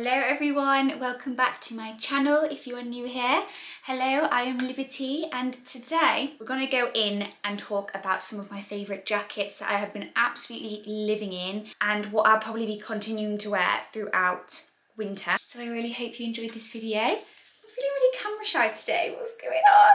Hello everyone, welcome back to my channel if you are new here. Hello, I am Liberty and today we're going to go in and talk about some of my favourite jackets that I have been absolutely living in and what I'll probably be continuing to wear throughout winter. So I really hope you enjoyed this video. Camera shy today, what's going on?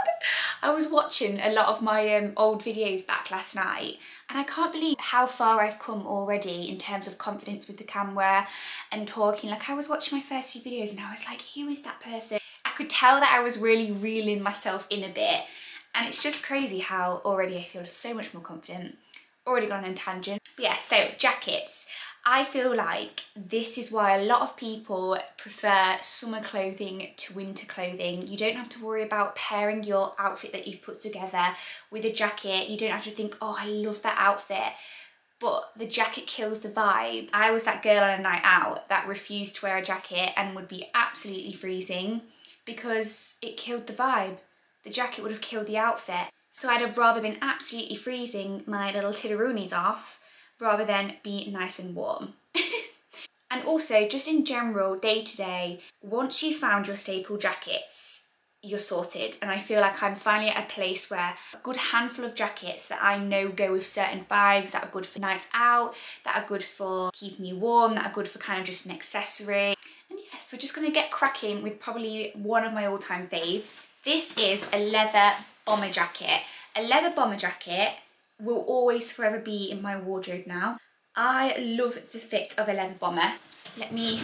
I was watching a lot of my um, old videos back last night and I can't believe how far I've come already in terms of confidence with the camera and talking. Like I was watching my first few videos and I was like, who is that person? I could tell that I was really reeling myself in a bit. And it's just crazy how already I feel so much more confident. Already gone on a tangent. But yeah, so jackets. I feel like this is why a lot of people prefer summer clothing to winter clothing. You don't have to worry about pairing your outfit that you've put together with a jacket. You don't have to think, oh, I love that outfit. But the jacket kills the vibe. I was that girl on a night out that refused to wear a jacket and would be absolutely freezing because it killed the vibe. The jacket would have killed the outfit. So I'd have rather been absolutely freezing my little titteroonies off rather than be nice and warm. and also, just in general, day to day, once you've found your staple jackets, you're sorted. And I feel like I'm finally at a place where a good handful of jackets that I know go with certain vibes, that are good for nights out, that are good for keeping you warm, that are good for kind of just an accessory. And yes, we're just gonna get cracking with probably one of my all-time faves. This is a leather bomber jacket. A leather bomber jacket will always forever be in my wardrobe now. I love the fit of a leather bomber. Let me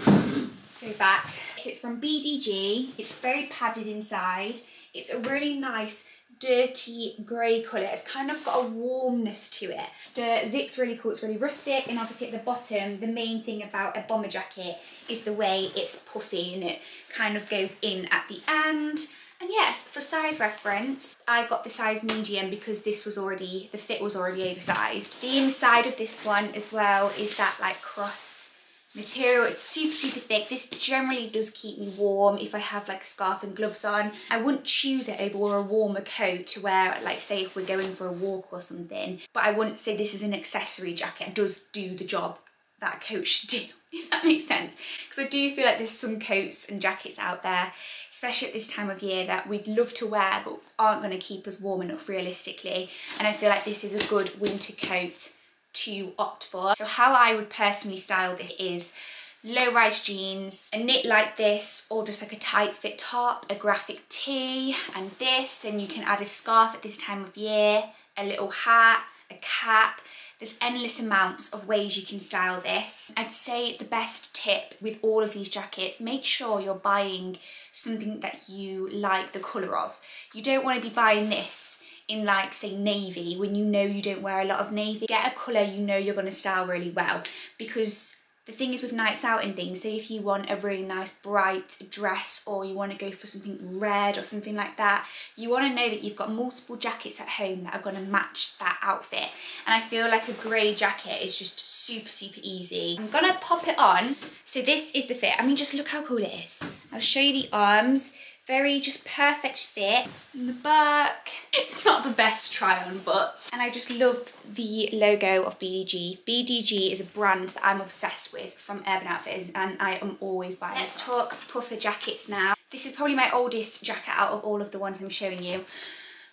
go back. So it's from BDG. It's very padded inside. It's a really nice dirty grey colour. It's kind of got a warmness to it. The zip's really cool, it's really rustic, and obviously at the bottom, the main thing about a bomber jacket is the way it's puffy and it kind of goes in at the end. And yes, for size reference, I got the size medium because this was already, the fit was already oversized. The inside of this one as well is that like cross material. It's super, super thick. This generally does keep me warm if I have like a scarf and gloves on. I wouldn't choose it over a warmer coat to wear, like say if we're going for a walk or something. But I wouldn't say this is an accessory jacket. It does do the job that a coat should do, if that makes sense. Because I do feel like there's some coats and jackets out there especially at this time of year that we'd love to wear but aren't going to keep us warm enough realistically and I feel like this is a good winter coat to opt for. So how I would personally style this is low-rise jeans, a knit like this or just like a tight fit top, a graphic tee and this and you can add a scarf at this time of year, a little hat, a cap, there's endless amounts of ways you can style this. I'd say the best tip with all of these jackets, make sure you're buying something that you like the colour of. You don't want to be buying this in like say navy when you know you don't wear a lot of navy. Get a colour you know you're going to style really well because the thing is with nights out and things, say if you want a really nice bright dress or you want to go for something red or something like that, you want to know that you've got multiple jackets at home that are going to match that outfit. And I feel like a grey jacket is just super, super easy. I'm going to pop it on. So this is the fit. I mean, just look how cool it is. I'll show you the arms very just perfect fit. In the back, it's not the best try on, but, and I just love the logo of BDG. BDG is a brand that I'm obsessed with from Urban Outfitters and I am always buying. Let's talk puffer jackets now. This is probably my oldest jacket out of all of the ones I'm showing you.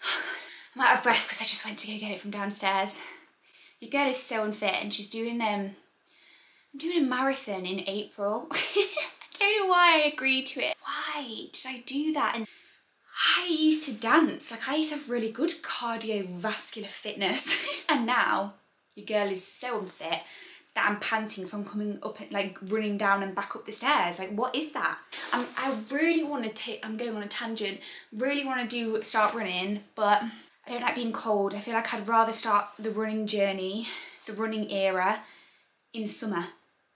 I'm out of breath because I just went to go get it from downstairs. Your girl is so unfit and she's doing um I'm doing a marathon in April. I don't know why I agreed to it. Why did I do that? And I used to dance. Like I used to have really good cardiovascular fitness. and now your girl is so unfit that I'm panting from coming up and like running down and back up the stairs. Like what is that? I'm, I really want to take, I'm going on a tangent, really want to do start running, but I don't like being cold. I feel like I'd rather start the running journey, the running era in summer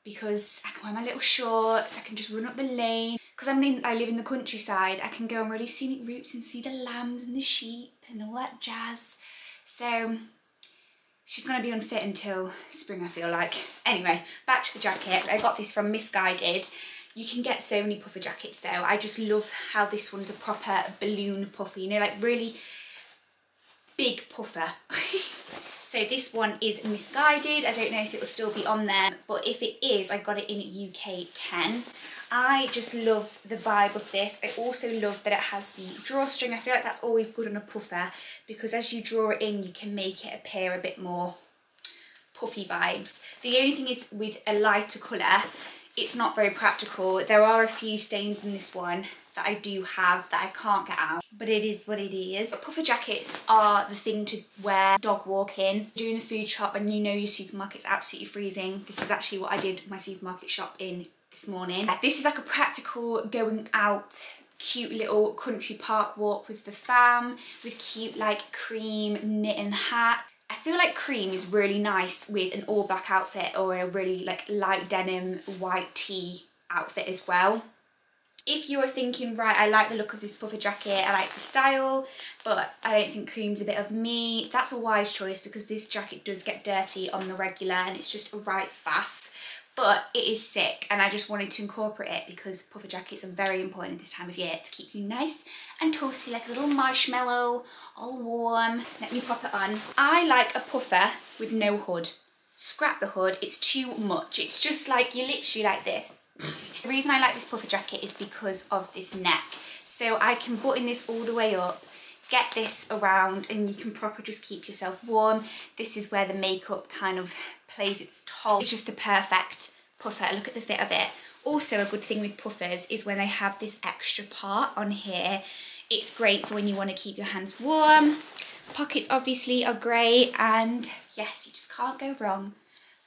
because I can wear my little shorts, I can just run up the lane. Because I'm in, I live in the countryside, I can go on really scenic routes and see the lambs and the sheep and all that jazz. So she's going to be unfit until spring, I feel like. Anyway, back to the jacket. I got this from Missguided. You can get so many puffer jackets though. I just love how this one's a proper balloon puffer, you know, like really big puffer. So this one is Missguided. I don't know if it will still be on there, but if it is, I got it in UK 10. I just love the vibe of this. I also love that it has the drawstring. I feel like that's always good on a puffer because as you draw it in, you can make it appear a bit more puffy vibes. The only thing is with a lighter colour, it's not very practical. There are a few stains in this one that I do have that I can't get out, but it is what it is. But puffer jackets are the thing to wear dog walking. Doing a food shop and you know your supermarket's absolutely freezing. This is actually what I did my supermarket shop in this morning. This is like a practical going out cute little country park walk with the fam, with cute like cream knitting hat. I feel like cream is really nice with an all black outfit or a really like light denim white tee outfit as well. If you are thinking, right, I like the look of this puffer jacket, I like the style, but I don't think cream's a bit of me, that's a wise choice because this jacket does get dirty on the regular and it's just a right faff but it is sick and I just wanted to incorporate it because puffer jackets are very important this time of year to keep you nice and toasty like a little marshmallow, all warm. Let me pop it on. I like a puffer with no hood. Scrap the hood, it's too much. It's just like, you're literally like this. The reason I like this puffer jacket is because of this neck. So I can button this all the way up get this around and you can proper just keep yourself warm. This is where the makeup kind of plays its toll. It's just the perfect puffer. Look at the fit of it. Also a good thing with puffers is when they have this extra part on here. It's great for when you want to keep your hands warm. Pockets obviously are great and yes, you just can't go wrong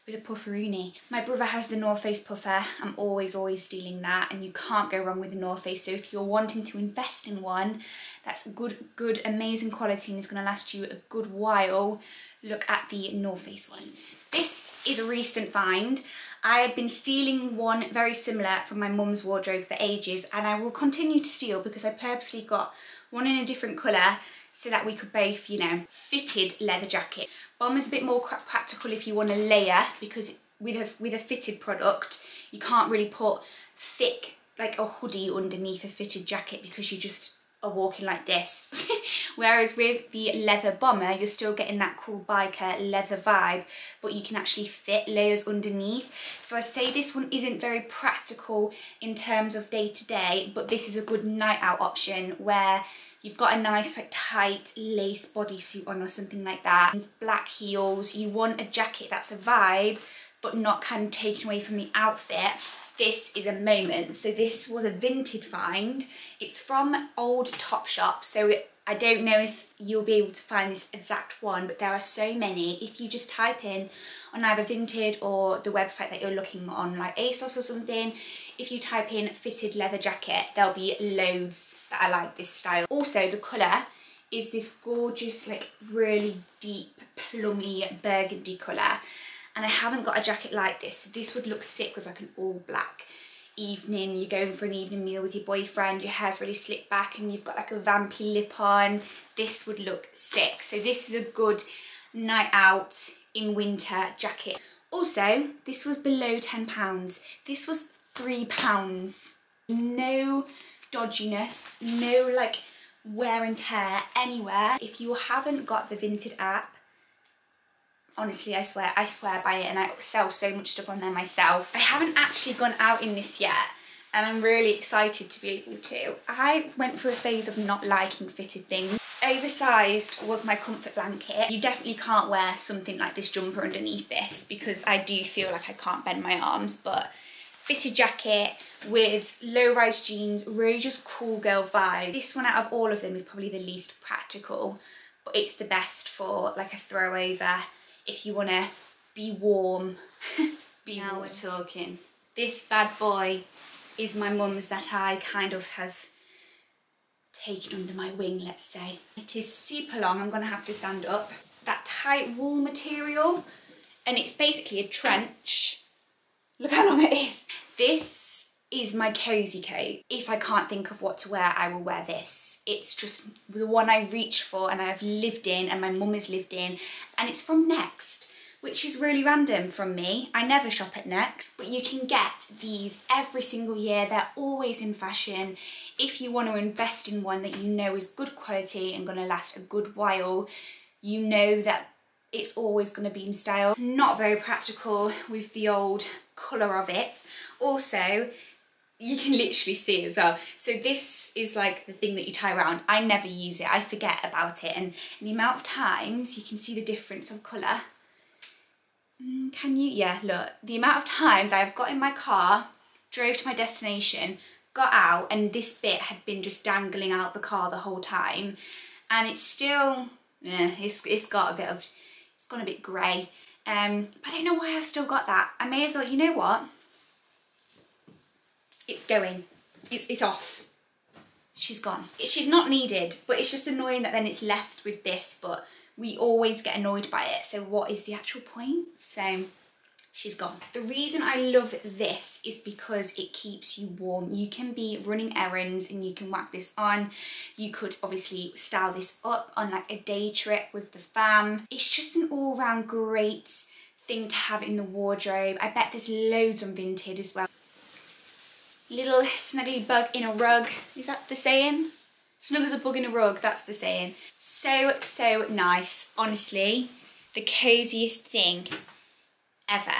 with a pufferoonie. My brother has the North Face puffer. I'm always, always stealing that and you can't go wrong with the North Face. So if you're wanting to invest in one that's good, good, amazing quality and is going to last you a good while, look at the North Face ones. This is a recent find. I had been stealing one very similar from my mum's wardrobe for ages and I will continue to steal because I purposely got one in a different colour so that we could both, you know, fitted leather jacket. Bomber's a bit more practical if you want to layer because with a, with a fitted product, you can't really put thick, like a hoodie underneath a fitted jacket because you just are walking like this. Whereas with the leather bomber, you're still getting that cool biker leather vibe, but you can actually fit layers underneath. So I'd say this one isn't very practical in terms of day to day, but this is a good night out option where you've got a nice like tight lace bodysuit on or something like that. Black heels, you want a jacket that's a vibe, but not kind of taken away from the outfit this is a moment. So this was a vintage find. It's from old Topshop. So it, I don't know if you'll be able to find this exact one, but there are so many. If you just type in on either Vinted or the website that you're looking on, like ASOS or something, if you type in fitted leather jacket, there'll be loads that I like this style. Also, the colour is this gorgeous, like really deep, plummy burgundy colour and I haven't got a jacket like this. So this would look sick with like an all black evening, you're going for an evening meal with your boyfriend, your hair's really slicked back and you've got like a vampy lip on, this would look sick. So this is a good night out in winter jacket. Also, this was below £10. This was £3. No dodginess, no like wear and tear anywhere. If you haven't got the Vinted app, honestly I swear I swear by it and I sell so much stuff on there myself. I haven't actually gone out in this yet and I'm really excited to be able to. I went through a phase of not liking fitted things. Oversized was my comfort blanket. You definitely can't wear something like this jumper underneath this because I do feel like I can't bend my arms but fitted jacket with low-rise jeans, really just cool girl vibe. This one out of all of them is probably the least practical but it's the best for like a throwover if you want to be warm. be now warm. we're talking. This bad boy is my mum's that I kind of have taken under my wing, let's say. It is super long, I'm gonna have to stand up. That tight wool material, and it's basically a trench. Look how long it is. This is my cozy coat. If I can't think of what to wear, I will wear this. It's just the one I reach for and I've lived in and my mum has lived in and it's from Next which is really random from me. I never shop at Next, but you can get these every single year. They're always in fashion. If you want to invest in one that you know is good quality and going to last a good while, you know that it's always going to be in style. Not very practical with the old colour of it. Also, you can literally see as well. So this is like the thing that you tie around. I never use it, I forget about it. And, and the amount of times you can see the difference of colour. Mm, can you? Yeah, look. The amount of times I've got in my car, drove to my destination, got out and this bit had been just dangling out the car the whole time. And it's still, yeah, it's, it's got a bit of, it's gone a bit grey. Um, I don't know why I've still got that. I may as well, you know what? It's going. It's, it's off. She's gone. She's not needed, but it's just annoying that then it's left with this, but we always get annoyed by it. So what is the actual point? So she's gone. The reason I love this is because it keeps you warm. You can be running errands and you can whack this on. You could obviously style this up on like a day trip with the fam. It's just an all round great thing to have in the wardrobe. I bet there's loads on Vinted as well. Little snuggly bug in a rug. Is that the saying? Snug as a bug in a rug, that's the saying. So, so nice. Honestly, the coziest thing ever.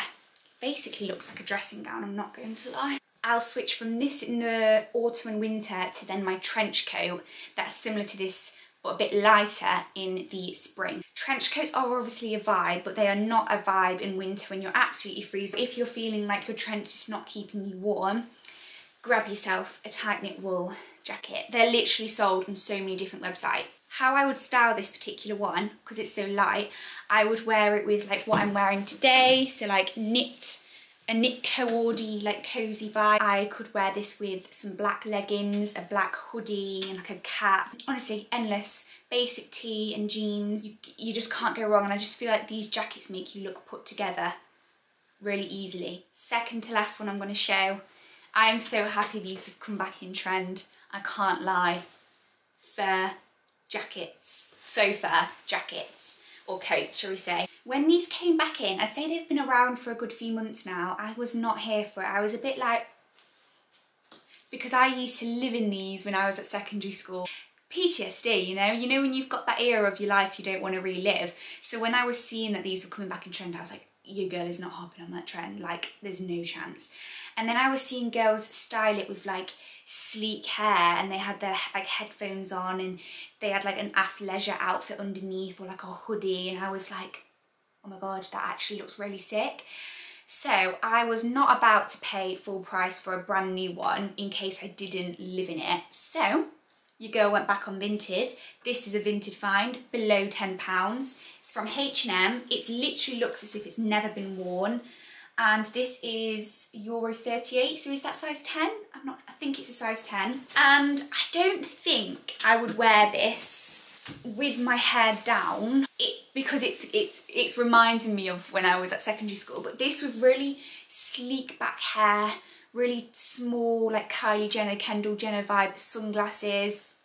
Basically looks like a dressing gown, I'm not going to lie. I'll switch from this in the autumn and winter to then my trench coat that's similar to this but a bit lighter in the spring. Trench coats are obviously a vibe, but they are not a vibe in winter when you're absolutely freezing. If you're feeling like your trench is not keeping you warm, grab yourself a tight knit wool jacket. They're literally sold on so many different websites. How I would style this particular one, because it's so light, I would wear it with like what I'm wearing today. So like knit, a knit co-ordy, like cozy vibe. I could wear this with some black leggings, a black hoodie and like a cap. Honestly, endless. Basic tee and jeans. You, you just can't go wrong and I just feel like these jackets make you look put together really easily. Second to last one I'm going to show. I am so happy these have come back in trend. I can't lie, fur jackets, faux fur jackets, or coats, shall we say. When these came back in, I'd say they've been around for a good few months now. I was not here for it. I was a bit like, because I used to live in these when I was at secondary school. PTSD, you know, you know when you've got that era of your life you don't want to relive. So when I was seeing that these were coming back in trend, I was like, your girl is not hopping on that trend. Like, there's no chance. And then I was seeing girls style it with like sleek hair and they had their like headphones on and they had like an athleisure outfit underneath or like a hoodie and I was like, oh my god, that actually looks really sick. So I was not about to pay full price for a brand new one in case I didn't live in it. So your girl went back on Vinted. This is a Vinted find, below £10. It's from H&M. It literally looks as if it's never been worn and this is Euro 38, so is that size 10? I'm not, I think it's a size 10. And I don't think I would wear this with my hair down it, because it's it's it's reminding me of when I was at secondary school but this with really sleek back hair really small like Kylie Jenner Kendall Jenner vibe sunglasses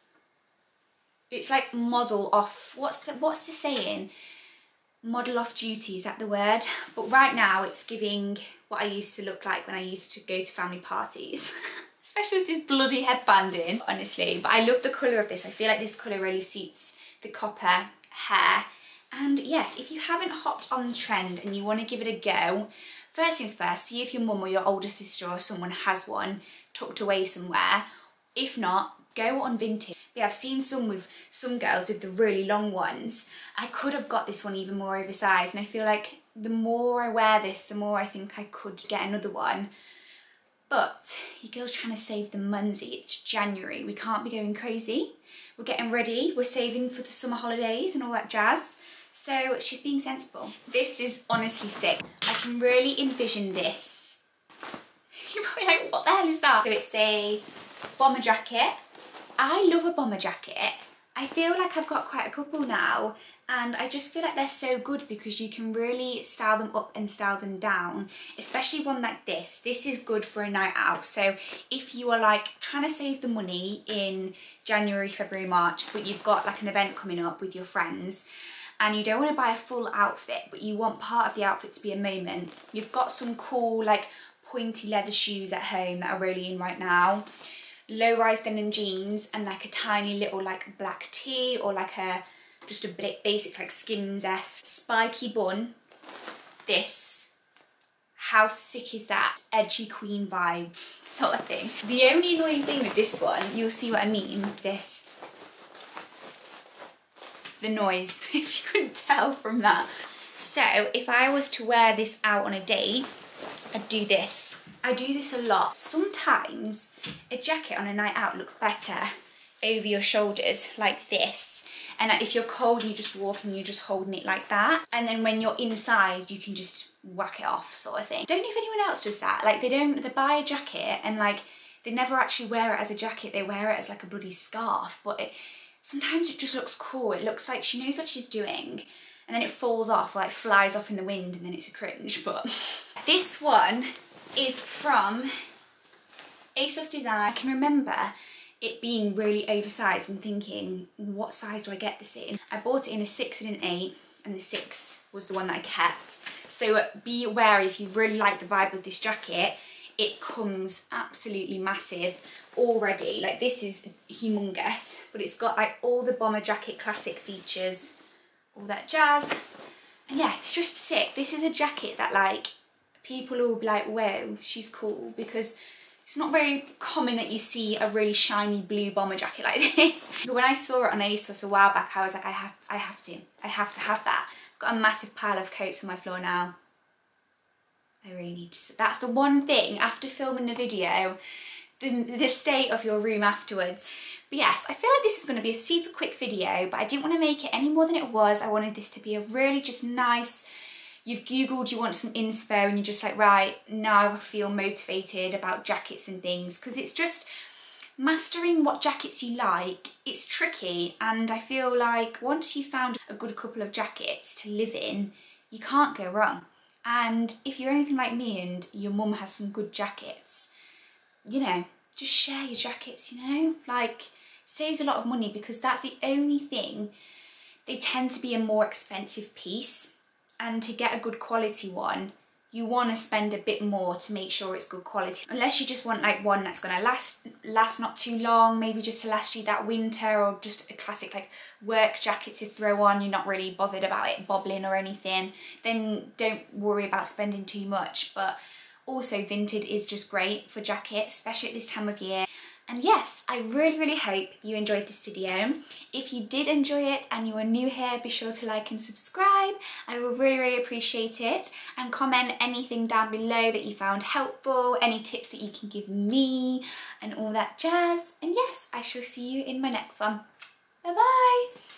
it's like model off what's the what's the saying model off duty, is that the word? But right now it's giving what I used to look like when I used to go to family parties. Especially with this bloody headband in, honestly. But I love the colour of this. I feel like this colour really suits the copper hair. And yes, if you haven't hopped on the trend and you want to give it a go, first things first, see if your mum or your older sister or someone has one tucked away somewhere. If not, go on vintage. Yeah, I've seen some with some girls with the really long ones. I could have got this one even more oversized and I feel like the more I wear this, the more I think I could get another one. But your girl's trying to save the munsey. It's January. We can't be going crazy. We're getting ready. We're saving for the summer holidays and all that jazz. So she's being sensible. This is honestly sick. I can really envision this. You're probably like, what the hell is that? So it's a bomber jacket I love a bomber jacket. I feel like I've got quite a couple now and I just feel like they're so good because you can really style them up and style them down, especially one like this. This is good for a night out. So if you are like trying to save the money in January, February, March, but you've got like an event coming up with your friends, and you don't want to buy a full outfit, but you want part of the outfit to be a moment, you've got some cool like pointy leather shoes at home that are really in right now low-rise denim jeans and like a tiny little like black tee or like a just a bit basic like skims s spiky bun this how sick is that? Edgy queen vibe sort of thing. The only annoying thing with this one, you'll see what I mean, this. The noise, if you couldn't tell from that. So if I was to wear this out on a date, I'd do this. I do this a lot. Sometimes a jacket on a night out looks better over your shoulders like this. And if you're cold and you're just walk and you're just holding it like that. And then when you're inside you can just whack it off sort of thing. Don't know if anyone else does that. Like they don't they buy a jacket and like they never actually wear it as a jacket. They wear it as like a bloody scarf. But it sometimes it just looks cool. It looks like she knows what she's doing and then it falls off like flies off in the wind and then it's a cringe but this one is from ASOS Design I can remember it being really oversized and thinking, what size do I get this in? I bought it in a six and an eight and the six was the one that I kept. So uh, be aware if you really like the vibe of this jacket, it comes absolutely massive already. Like this is humongous, but it's got like all the bomber jacket classic features, all that jazz. And yeah, it's just sick. This is a jacket that like people will be like, whoa, she's cool because it's not very common that you see a really shiny blue bomber jacket like this. But when I saw it on ASOS a while back, I was like, I have, to, I have to, I have to have that. I've got a massive pile of coats on my floor now. I really need to, that's the one thing after filming the video, the, the state of your room afterwards. But yes, I feel like this is going to be a super quick video, but I didn't want to make it any more than it was. I wanted this to be a really just nice, you've Googled, you want some inspo and you're just like, right, now I feel motivated about jackets and things because it's just mastering what jackets you like, it's tricky and I feel like once you've found a good couple of jackets to live in, you can't go wrong. And if you're anything like me and your mum has some good jackets, you know, just share your jackets, you know? Like, saves a lot of money because that's the only thing. They tend to be a more expensive piece. And to get a good quality one you want to spend a bit more to make sure it's good quality. Unless you just want like one that's going to last last not too long maybe just to last you that winter or just a classic like work jacket to throw on you're not really bothered about it bobbling or anything then don't worry about spending too much. But also Vinted is just great for jackets especially at this time of year and yes, I really, really hope you enjoyed this video. If you did enjoy it and you are new here, be sure to like and subscribe. I will really, really appreciate it. And comment anything down below that you found helpful, any tips that you can give me, and all that jazz. And yes, I shall see you in my next one. Bye-bye!